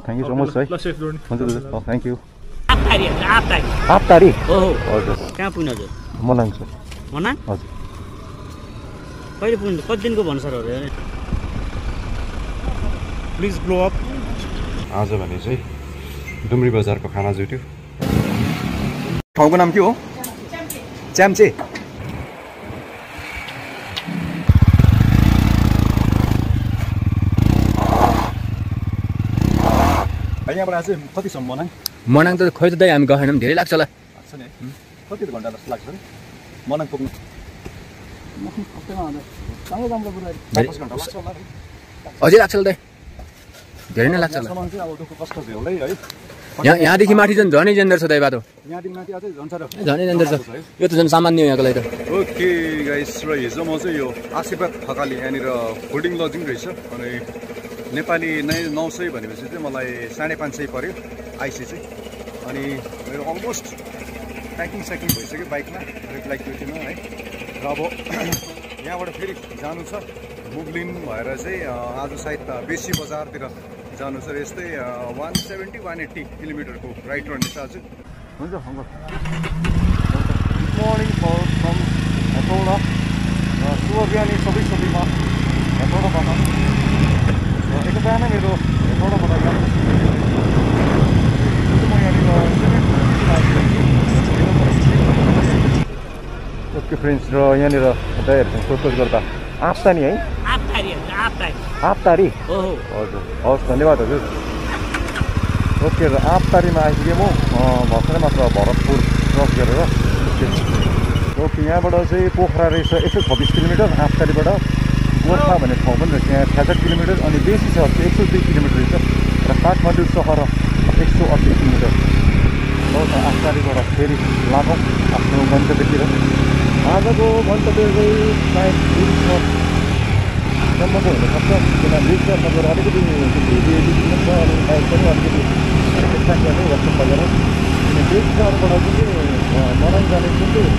Thank you so much है हुन्छ दाजु थ्याङ्क यू हो हो हजुर कहाँ पुग्नु हजुर मनाङ सर मनाङ हजुर कहिले पुग्नु कति दिनको भन्सारहरू अरे प्लिज ब्लो अप आज भने चाहिँ डुम्री बजारको खाना जुट्यो ठाउँको नाम के हो च्याम्चे यहाँबाट चाहिँ कतिसम्म मनाङ मनाङ त खोइ त दाइ हामी गएन पनि धेरै लाग्छ होला। लाग्छ नि है कति घन्टा जस्तो लाग्छ मनाङ पुग्नु। होला अझै लाग्छ होला दाइ। धेरै नै लाग्छ होला। दुःख कष्ट झेल्दै है। यहाँ यहाँदेखि माथि झन् झनै जाँदो रहेछ दाइ बाटो। यहाँदेखि माथि अझै झन् जाँदो रहेछ यो त झन् सामान्य हो यहाँको लागि त। ओके गाइस र हिजो म चाहिँ यो आशीर्वाद थकाली यहाँनिर फुडिङ लजिङ रहेछ। अनि नेपाली नै नौ सय भनेपछि चाहिँ मलाई साढे पाँच सय पऱ्यो आइसी चाहिँ। अनि मेरो अलमोस्ट प्याकिङ स्याकिङ भइसक्यो बाइकमा रेड लाइट दुइटिमा है। र अब यहाँबाट फेरि जानु छ। मुगलिन भएर चाहिँ आज सायद बेसी बजारतिर जानु छ। यस्तै वान सेभेन्टी वान एट्टी किलोमिटरको राइड रहनेछ आज। हुन्छ good morning for from Hetauda शुभ बिहानी सबै सबैमा हेटौडाबाट मेरो ओके फ्रेन्ड्स र यहाँनिर दाइहरूसँग सोधखोज गर्दा आप्तानी है आपतारी हजुर हवस् धन्यवाद हजुर ओके र आप्तारीमा आइपुगेँ म भर्खरै मात्र भरतपुर क्रस गरेर। ओके यहाँबाट चाहिँ पोखरा रहेछ एक सय छब्बिस किलोमिटर आप्तारीबाट गोर्खा भन्ने ठाउँ पनि रहेछ यहाँ छ्यासठ किलोमिटर अनि बेसी छ एक सय दुई किलोमिटर रहेछ र काठमाडौँ सहर एक सय अस्सी किलोमिटर। हो त आप्तारीबाट फेरि लागौँ आफ्नो गन्तव्यतिर। आजको गन्तव्य चाहिँ सायद सम्मको हुनसक्छ। ब्रिज चाहिँ तपाईँहरू अलिकति छ अनि बाइक पनि अलिकति ठिकठाक गर्ने वर्कसप गरेर। अनि ब्रिज सहरबाट चाहिँ मनाङ जाने जुन चाहिँ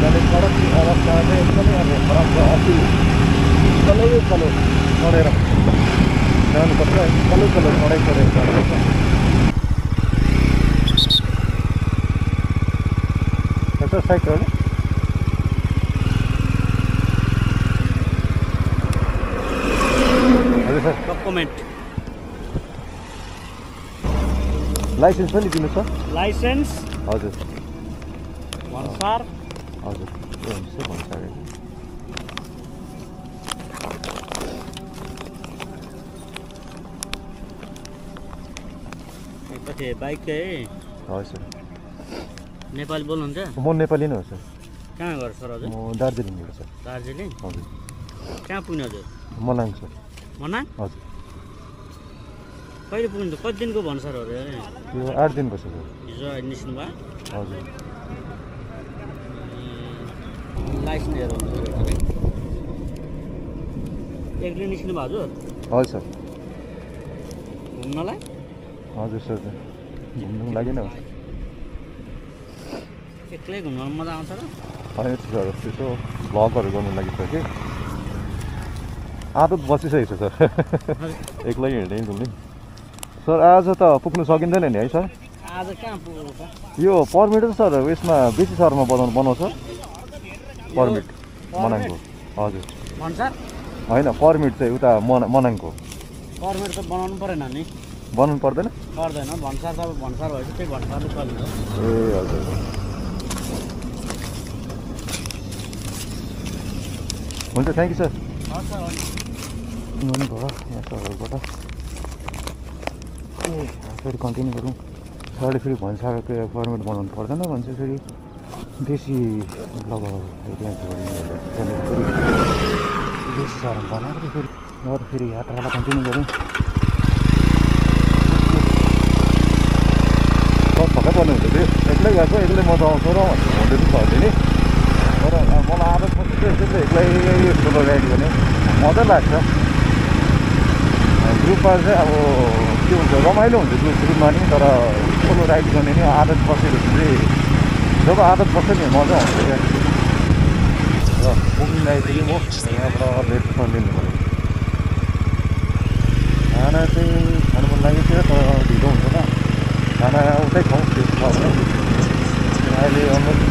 जाने सडक अवस्था चाहिँ एकदमै अब खराब छ अस्ति तलै तलो चढेर जानुपर्छ तलै तलो चढाइ चढेर जानुपर्छ साइकल हजुर। सर डकुमेन्ट लाइसेन्स पनि दिनु सर लाइसेन्स हजुर। भन्सार हजुर हुन्छ। भन्छ कति बाइक है हजुर सर। नेपाली बोल्नुहुन्छ? म नेपाली नै हो सर। कहाँ घर सर हजुर? म दार्जिलिङबाट सर। दार्जिलिङ? हजुर। कहाँ पुग्नु हजुर? मनाङ सर। मनाङ? हजुर। कहिले पुग्नु त कति दिनको भन्सारहरू अरे यो आठ दिनको छ सर। हिजो निस्किनु भयो। हजुर। लाइसेन्स हेर एक्लै निस्किनु भयो हजुर? हजुर सर। घुम्नलाई? हजुर सर घुम्नु लागि नै हो। एक्लै घुम्न मजा आउँछ र। होइन सर त्यसो भ्लगहरू गर्नु लागि छ कि? आदत बसिसकेको छ सर। एक्लै हिँड्दै घुम्ने। सर आज त पुग्नु सकिँदैन नि है सर? आज कहाँ पुग्नु यो पर्मिट त सर उयसमा बेसी सहरमा बनाउनु बनाउँछ पर्मिट मनाङको। हजुर। होइन पर्मिट चाहिँ उता मना मनाङको। पर्मिट त बनाउनु परेन नि। बनाउनु पर्दैन? पर्दैन। भन्सार त अब भन्सार भएपछि त्यही भन्सारले चलिन्छ ए हजुर। हुन्छ थ्याङ्क यू सर भयो यहाँ सरहरूबाट। ए फेरि कन्टिन्यू गरौँ। सरले फेरि भन्सारको फर्मेट बनाउनु पर्दैन भन्छ फेरि बेसी लगाउ बेसी साह्रो थियो फेरि। फेरि यात्रालाई कन्टिन्यू गरौँ। छक्कै पर्ने हुन्छ त्यो एक्लै गएको एक्लै मजा आउँछ र भन्दै पनि भन्दै नि तर मलाई आदत पर्छ चाहिँ एक्लै ठुलो राइड गर्ने मजा लाग्छ ग्रुपमा चाहिँ अब के हुन्छ रमाइलो हुन्छ ग्रुप ग्रुपमा नि तर सोलो राइड गर्ने नि आदत बसेपछि चाहिँ जब आदत बस्छ नि मजा आउँछ क्या र पुग्नु आइपुग्यो म यहाँबाट लेट लिनु पऱ्यो खाना चाहिँ खानु मन लागेको थियो खाना उतै खाउँ फ्रेस छ अहिले अलमोस्ट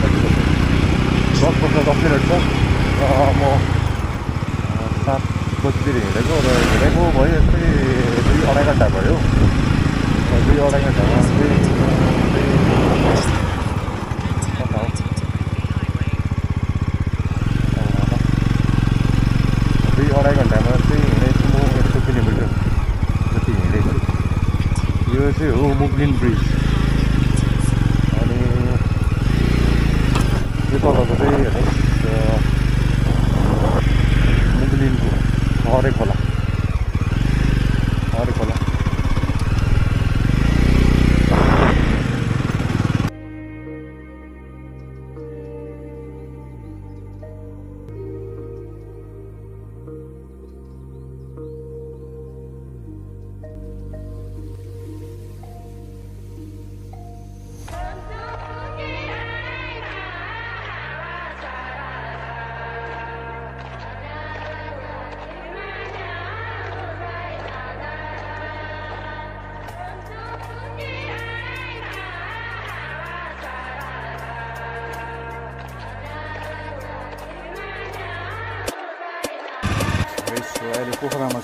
दस बजेर दस मिनट छ म सात बजीतिर हिँडेको र हिँडेको भयो यस्तै दुई अढाई घन्टा भयो दुई अढाई घन्टामा चाहिँ दुई अढाई घन्टामा चाहिँ यो चाहिँ हो मुग्लिन ब्रिज। अनि यो तलको चाहिँ हेर्नुहोस् मुग्लिनको हरे खोला।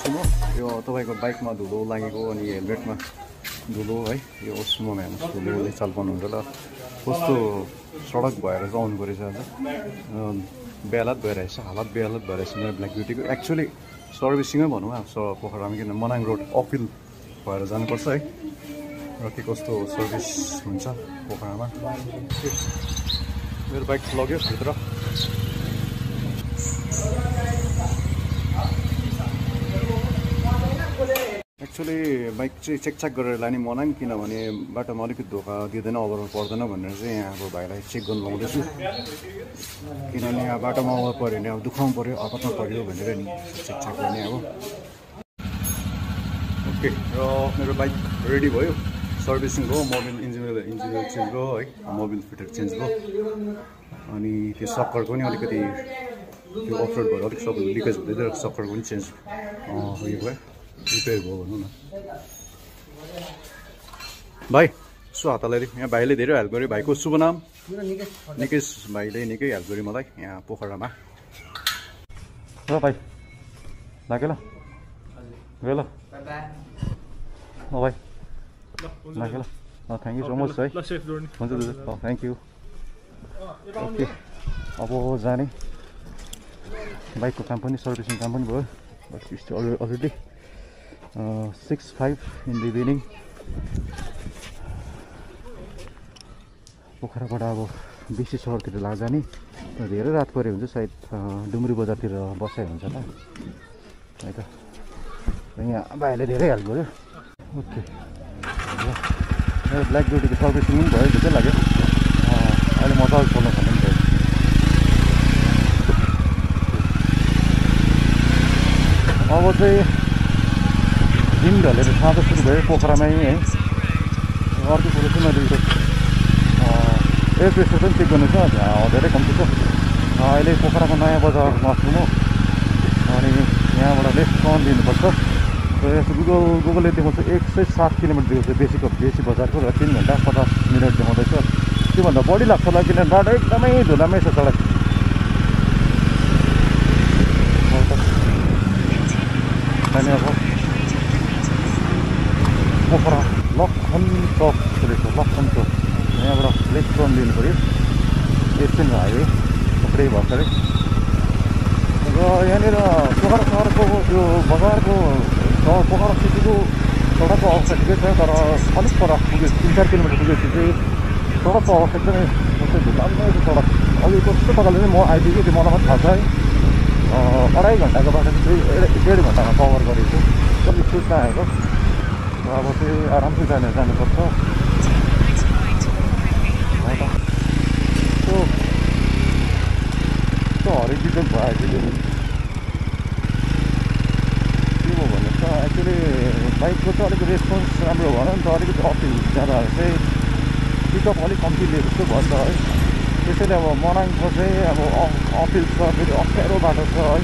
पोखरामा छु म यो तपाईँको बाइकमा धुलो लागेको अनि हेलमेटमा धुलो है? यो ओस्मोमा हेर्नुहोस् धुलोले चाल पाउनुहुन्छ ल। कस्तो सडक भएर चाहिँ आउनु परेछ आज? अँ, बेहालत भइरहेछ हालत बेहालत भइरहेछ। मेरो ब्ल्याक ब्युटीको एक्चुली सर्भिसिङै भनौँ अब पोखरामा किन मनाङ रोड अपिल भएर जानुपर्छ है? र के कस्तो सर्भिस हुन्छ पोखरामा? मेरो बाइक लग्यो भित्र। एक्चुली बाइक चाहिँ चेकचाक गरेर लाने मनाङ किनभने बाटोमा अलिकति धोका दिँदैन ओभर पर्दैन भनेर चाहिँ यहाँ अब भाइलाई चेक गर्नु लाउँदैछु। किनभने अब बाटोमा ओभर पऱ्यो भने अब दुखाउनु पऱ्यो आपतमा पऱ्यो भनेर नि चेकचाक गर्ने अब। ओके र मेरो बाइक रेडी भयो। सर्भिसिङ भयो मोबिल इन्जिन इन्जिन चेन्ज भयो है। मोबिल फिटर चेन्ज भयो अनि त्यो सक्करको पनि अलिकति त्यो अफरोड भएर अलिक सब लिकेज हुँदै थियो सक्करको पनि चेन्ज उयो भयो। रिपेयर भयो भनौँ न। भाइ यसो हात यहाँ भाइले धेरै हेल्प गर्यो। भाइको शुभ नाम? निकेश भाइले निकै हेल्प गर्यो मलाई यहाँ पोखरामा। ल भाइ लाग्यो ल। गयो ल। भाइ लाग्यो ल। थ्याङ्क यू सो मच है हुन्छ दाजु थ्याङ्क यू ओके अब जाने। बाइकको काम पनि सर्भिसिङ काम पनि भयो। Already six five in the evening पोखराबाट अब बेसी सहरतिर लाग्जाने। धेरै रात पऱ्यो हुन्छ सायद अँ, डुम्री बजारतिर बसाइ हुन्छ होला। है त। यहाँ भाइले धेरै हेल्प गर्यो। ओके। मेरो ब्ल्याक ब्युटीको सर्भिसिङ पनि भयो ढुक्कै लाग्यो। अहिले मजाले चल्नु थाल्यो नि त अब चाहिँ दिन ढलेर साँझ सुरु भयो पोखरामै है अर्को कुरो चाहिँ मैले यो एयर प्रेसर पनि चेक गर्नु छ धेरै कम्ती छ अहिले पोखराको नयाँ बजारमा छु म अनि यहाँबाट लेफ्ट टर्न लिनुपर्छ गुगल गुगलले देखाउँछ एक सय सात किलोमिटर देखाउँछ बेसीको बेसी बजारको र तिन घन्टा पचास मिनट देखाउँदैछ त्योभन्दा बढी लाग्छ होला किनभने बाटो एकदमै धुलामै छ सडक अब पोखरा लखन चौक रहेछ लखन चौक यहाँबाट लेफ्ट टर्न लिनु पऱ्यो एसियन हाइवे थुप्रै भर्खरै र यहाँनिर पोखरा सहरको त्यो बजारको पोखरा सिटीको सडकको अवस्था ठिकै छ तर अलिक पर पुग्यो तिन चार किलोमिटर पुगेपछि चाहिँ सडकको अवस्था एकदमै कस्तो छ सडक अघि कस्तो प्रकारले चाहिँ म आइपुगेँ त्यो मलाई पनि थाहा छ है अढाई घन्टाको बाटो चाहिँ डेढ घन्टामा कभर गरेको छु अलिक सुत्न आएको अब चाहिँ आरामसे जाने जानुपर्छ। त्यो त्यो हरिजिजन भयो अहिले के भयो भने त एक्चुली बाइकको चाहिँ अलिक रेस्पोन्स राम्रो भएन नि त अलिकति अफिस जाँदा चाहिँ पिकअप अलिक कम्ती लिएको जस्तो त है त्यसैले अब मनाङको चाहिँ अब अफिस छ फेरि अप्ठ्यारो बाटो छ है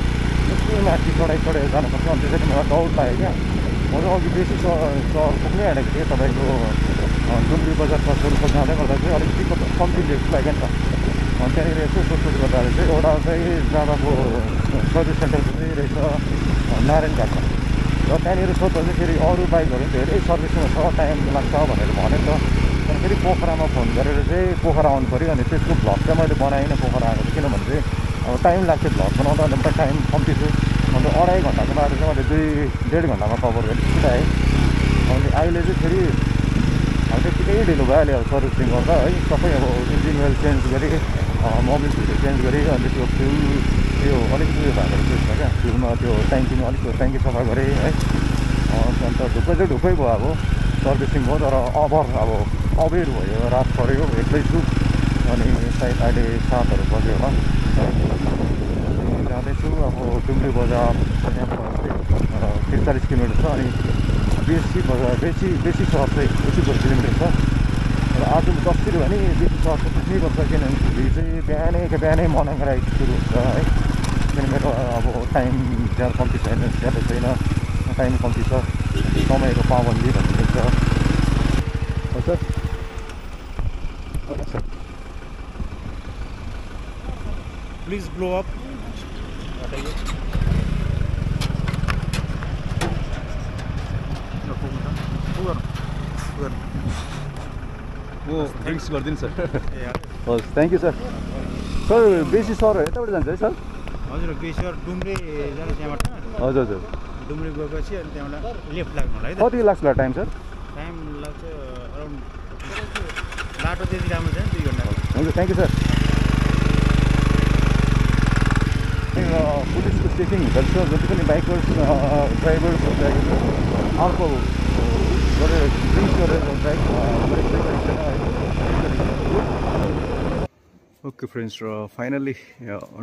यस्तै माथि चढाइ चढाइ जानुपर्छ अनि त्यसैले मलाई डाउट लाग्यो क्या म चाहिँ अघि बेसी सहर पुग्नै आँटेको थिएँ तपाईँको अँ, डुम्री बजार सर्कल जाँदै गर्दा चाहिँ अलिक पिकअप कम्ती लिएको लाग्यो नि त अनि त्यहाँनिर यसो सोधखोज गर्दाखेरि चाहिँ एउटा चाहिँ जाँदाको सर्भिस सेन्टरको चाहिँ रहेछ नारायण घाटमा र त्यहाँनिर सोध्दा चाहिँ फेरि अरू बाइकहरू पनि धेरै सर्भिसमा छ टाइम लाग्छ भनेर भन्यो त तर फेरि पोखरामा फोन गरेर चाहिँ पोखरा आउनु पऱ्यो अनि त्यसको भ्लग चाहिँ मैले बनाइनँ पोखरा आएको किनभने चाहिँ अब टाइम लाग्थ्यो भ्लग बनाउँदा अन्त टाइम कम्ती थियो अन्त अढाई घन्टाको बाटो चाहिँ मैले दुई डेढ घन्टामा कभर गरेँ छिटाएँ अनि अहिले चाहिँ फेरि अब त्यत्तिकै ढिलो भइहाल्यो अब सर्भिसिङ गर्दा है? सबै अब इन्जिन ओइल चेन्ज गरेँ मोबिल फिल्टर चेन्ज गरेँ अन्त त्यो फ्युल त्यो अलिक उयो भएको रहेछ क्या। फ्युलमा त्यो ट्याङ्कीमा अलिक ट्याङ्की सफा गरेँ है? अन्त ढुक्कै चाहिँ ढुक्कै भयो अब। सर्भिसिङ भयो तर अभर अब अबेर भयो रात पऱ्यो एक्लै छु अनि सायद अहिले सातहरू बज्यो होला। अब डुम्री बजार त्रिचालिस किलोमिटर छ अनि बेसी बजार बेसी बेसी सहर चाहिँ बेसी दस किलोमिटर छ र आज दसतिर भने बेसी सहर चाहिँ किनभने भोलि चाहिँ बिहानै बिहानै मनाङ राइड सुरु हुन्छ है किनभने मेरो अब टाइम ज्यादा कम्ती छैन ज्यादा छैन टाइम कम्ती छ समयको पाबन्दी भन्ने छ सर प्लिज ब्लो अप म ड्रिङ्क्स गरिदिनु सर हस् thank you sir sir Besi sir यताबाट जान्छ है सर हजुर बेसर डुम्रे जानु त्यहाँबाट हजुर हजुर डुम्रे गएपछि अनि त्यहाँबाट लेफ्ट लाग्नु होला है त कति लाग्छ होला टाइम सर टाइम लाग्छ अराउन्ड बाटो त्यति राम्रो छैन दुई घन्टा हुन्छ थ्याङ्क यू सर पुलिसको चेकिङ हुँदो रहेछ जति पनि बाइकर्स ड्राइभर्स अर्को गरेर ड्रिङ्क्स गरेर ओके फ्रेन्ड्स र फाइनल्ली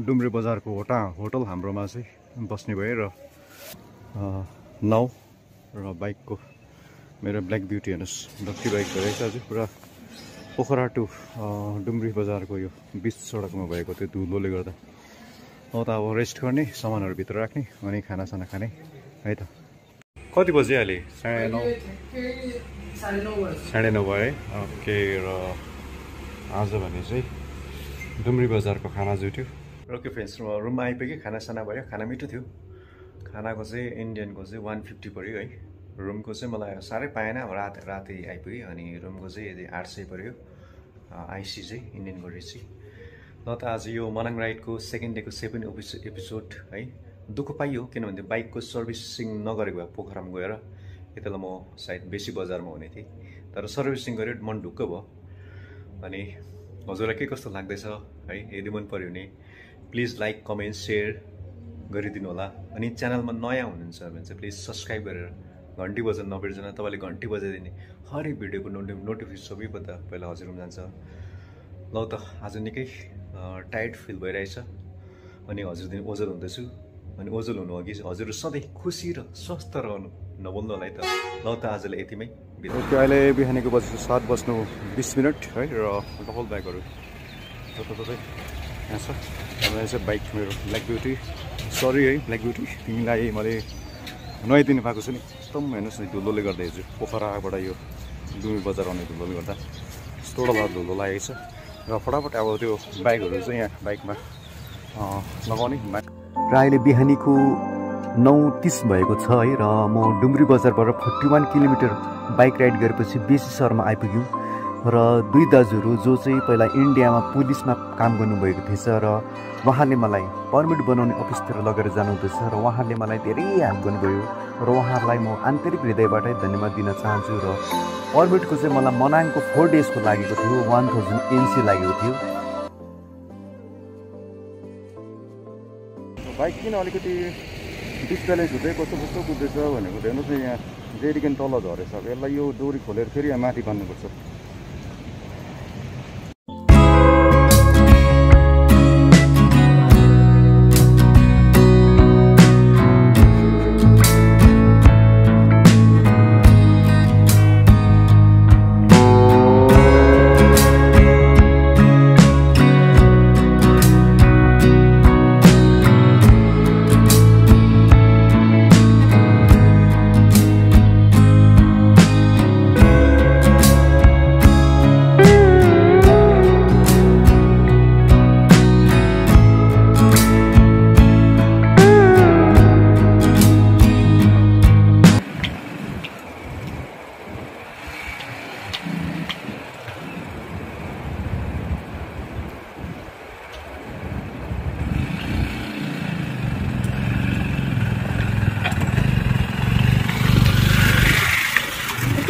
डुम्रे बजारको होटा होटल हाम्रोमा चाहिँ बस्ने भए र अ, नौ र बाइकको मेरो ब्ल्याक ब्युटी हेर्नुहोस् डक्टी बाइक रहेछ अझै पुरा पोखरा टु डुम्री बजारको यो बिच सडकमा भएको त्यो धुलोले गर्दा अब त अब रेस्ट गर्ने सामानहरू भित्र राख्ने अनि खानासाना खाने। है त। कति बजी अहिले? साढे नौ। साढे नौ भयो है? ओके र आज भने चाहिँ डुम्री बजारको खाना जुट्यो। ओके फ्रेन्ड्स रुममा आइपुग्यो खानासाना भयो खाना मिठो थियो। खानाको चाहिँ इन्डियनको चाहिँ वान फिफ्टी पऱ्यो है। रुमको चाहिँ मलाई साह्रै पाएन रात राति आइपुग्यो अनि रुमको चाहिँ यदि आठ सय पऱ्यो आइसी चाहिँ इन्डियनको रहेछ ल त आज यो मनाङ राइडको सेकेन्ड डेको सेभेन एपिस एपिसोड है। दुःख पाइयो किनभने बाइकको सर्भिसिङ नगरेको भए पोखरामा गएर यतालाई म सायद बेसी बजारमा हुने थिएँ। तर सर्भिसिङ गरेर मन ढुक्क भयो। अनि हजुरलाई के कस्तो लाग्दैछ है यदि मन पऱ्यो भने प्लिज लाइक कमेन्ट सेयर गरिदिनु होला। अनि च्यानलमा नयाँ हुनुहुन्छ भने चाहिँ प्लिज सब्सक्राइब गरेर घन्टी बजाउनु नबिर्दैन तपाईँले घन्टी बजाइदिने हरेक भिडियोको नोटि नोटिफिकेसन सबैभन्दा पहिला हजुरमा जान्छ। ल त आज निकै टायर्ड फिल भइरहेछ। अनि हजुर दिन ओजल हुँदैछु। अनि ओजल हुनु अघि हजुर सधैँ खुसी र स्वस्थ रहनु नबोल्नु होला है त। ल त आजलाई यतिमै ओके अहिले बिहानीको बजी सात बज्नु बिस मिनट है र डबल ब्यागहरू जताततै यहाँ छ। चाहिँ बाइक मेरो ब्ल्याक ब्युटी सरी है ब्ल्याक ब्युटी तिमीलाई मैले नुहाइदिनु पाएको छु नि। एकदम हेर्नुहोस् न धुलोले गर्दा हिजो पोखराबाट यो डुमी बजार आउने धुलोले गर्दा। यस्तो डरलाग्दो धुलो लागेको छ। र फटाफट अब त्यो बाइकहरू चाहिँ यहाँ बाइकमा लगाउने र अहिले बिहानीको नौ तिस भएको छ है र म डुम्री बजारबाट forty one kilometre bike ride गरेपछि बेसी सहरमा आइपुग्यौँ। र दुई दाजुहरू जो चाहिँ पहिला इन्डियामा पुलिसमा काम गर्नुभएको थिएछ र उहाँले मलाई पर्मिट बनाउने अफिसतिर लगेर जानुहुँदैछ र उहाँले मलाई धेरै हेल्प गर्नुभयो। र उहाँहरूलाई म आन्तरिक हृदयबाटै धन्यवाद दिन चाहन्छु र पर्मिटको चाहिँ मलाई मनाङको फोर डेजको लागेको थियो वान थाउजन्ड एनसी लागेको थियो। बाइक किन अलिकति डिसब्यालेन्स हुँदै कस्तो कस्तो कुद्दैछ भनेको हेर्नुहोस् न यहाँ जेरिकन तल झरेछ। यसलाई यो डोरी खोलेर फेरि यहाँ माथि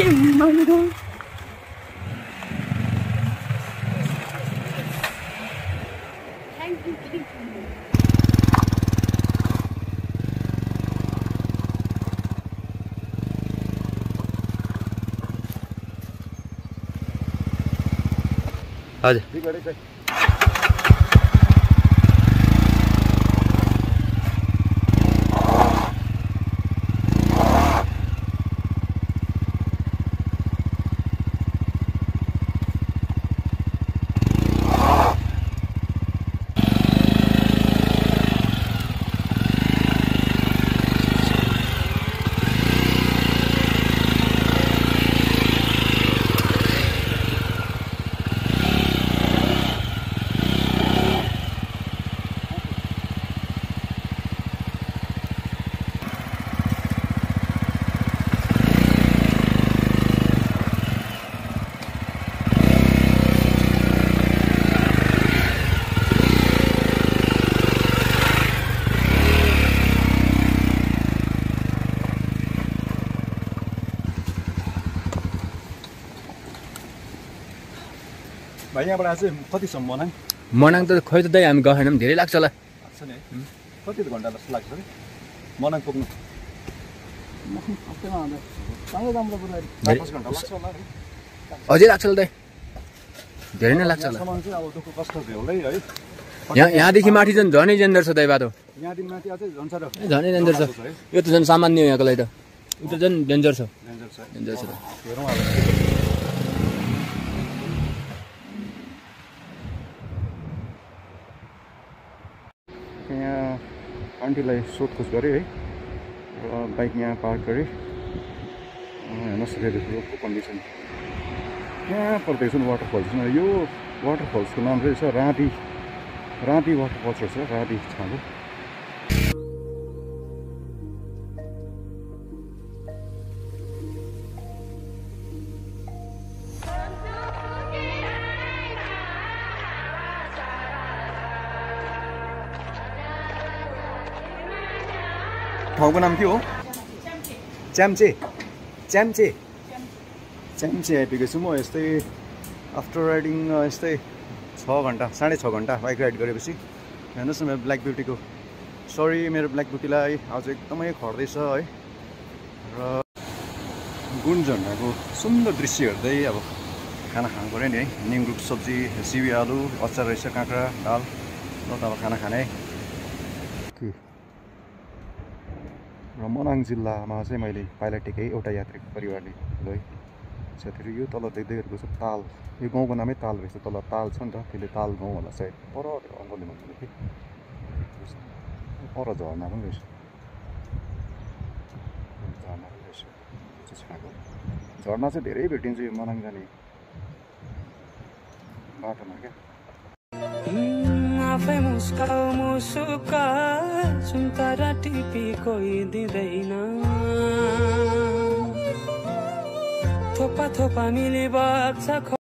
बान्नुपर्छ हजुर ठिक गरेँ खै भाइ यहाँबाट आज कतिसम्म मनाङ? मनाङ त खोइ त दाइ हामी गएन पनि धेरै लाग्छ होला। लाग्छ नि है। कति घन्टा जस्तो लाग्छ है मनाङ पुग्नु। अझै लाग्छ होला दाइ। धेरै नै लाग्छ होला। चाहिँ अब दुःख कष्ट झेल्दै है। यहाँ यहाँदेखि माथि झन् झनै जेन्दर छ दाइ बाटो। यहाँदेखि माथि अझै झन् साह्रो झनै डेन्जर छ। यो त झन् सामान्य हो यहाँको लागि त। यो त झन् डेन्जर छ। डेन्जर छ। डेन्जर छ। हेरौँ अब। आन्टीलाई सोधखोज गरेँ है र बाइक यहाँ पार्क गरेँ रेडी रोडको कन्डिसन यहाँ पर्दैछ वाटरफल्स यो वाटरफल्सको नाम चाहिँ छ राँदी राँदी वाटरफल्स रहेछ राँदी छाँगो ठाउँको नाम के हो च्याम्चे च्याम्चे च्याम्चे आइपुगेको छु म यस्तै आफ्टर राइडिङ यस्तै छ घन्टा साढे छ घन्टा बाइक राइड गरेपछि हेर्नुहोस् न मेरो ब्ल्याक ब्युटीको सरी मेरो ब्ल्याक ब्युटीलाई आज एकदमै खर्दैछ है र गुन्जन्डाको सुन्दर दृश्य हेर्दै अब खाना खानु पऱ्यो नि है निङ्गुक सब्जी सिबी आलु अचार रहेछ काँक्रा दाल ल त अब खाना खाने है र मनाङ जिल्लामा चाहिँ मैले पाइलाटेकै एउटा यात्रीको परिवारले है साथीहरू यो तल देख्दै गरेको छ ताल। यो गाउँको नामै ताल रहेछ। तल ताल छ नि त। त्यसले ताल गाउँ होला सायद। पर अङ्कलले भन्नु कि? पर झर्ना पनि रहेछ। झर्ना पनि रहेछ। झर्ना चाहिँ धेरै भेटिन्छ यो मनाङ जाने बाटोमा क्या। आफै मुस्काउ मुसुका सुन्तरा टिपी कोही दिँदैन थोपा थोपा मिली बग्छ